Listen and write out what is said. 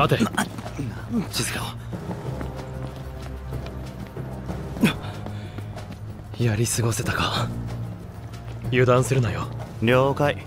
待て。静かやり過ごせたか。油断するなよ。了解